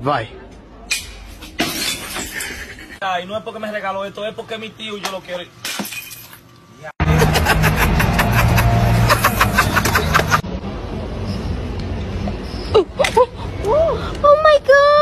Vai. Ay, no es porque me regaló esto, es porque mi tío y yo lo quiero. Oh my god!